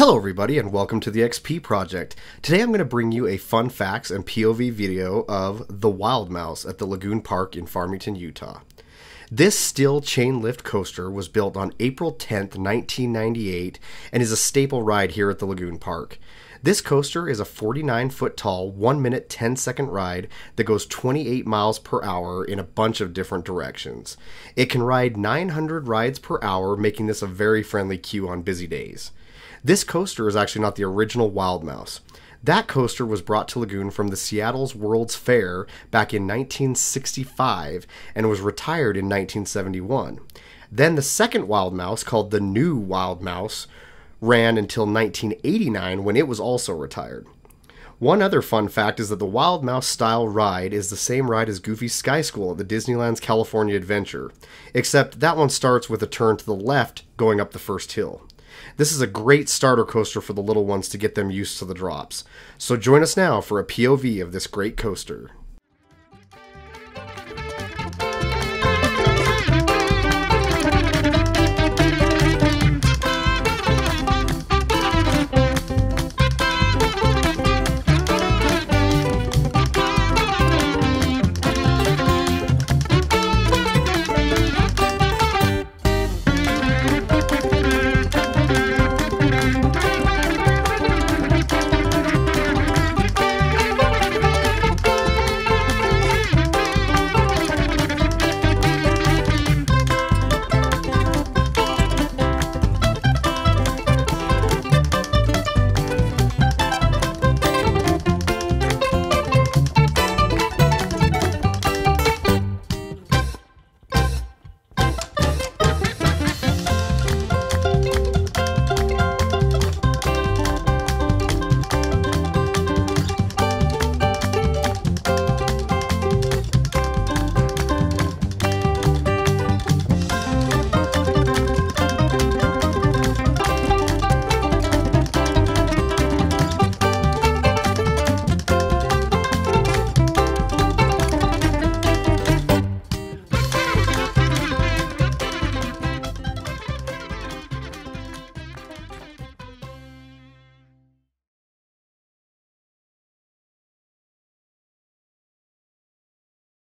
Hello, everybody, and welcome to the XP Project. Today I'm going to bring you a fun facts and POV video of the Wild Mouse at the Lagoon Park in Farmington, Utah. This steel chain lift coaster was built on April 10th, 1998, and is a staple ride here at the Lagoon Park. This coaster is a 49 foot tall, 1 minute 10 second ride that goes 28 miles per hour in a bunch of different directions. It can ride 900 rides per hour, making this a very friendly queue on busy days. This coaster is actually not the original Wild Mouse. That coaster was brought to Lagoon from the Seattle's World's Fair back in 1965 and was retired in 1971. Then the second Wild Mouse, called the New Wild Mouse, ran until 1989 when it was also retired. One other fun fact is that the Wild Mouse style ride is the same ride as Goofy's Sky School at the Disneyland's California Adventure, except that one starts with a turn to the left going up the first hill. This is a great starter coaster for the little ones to get them used to the drops. So join us now for a POV of this great coaster.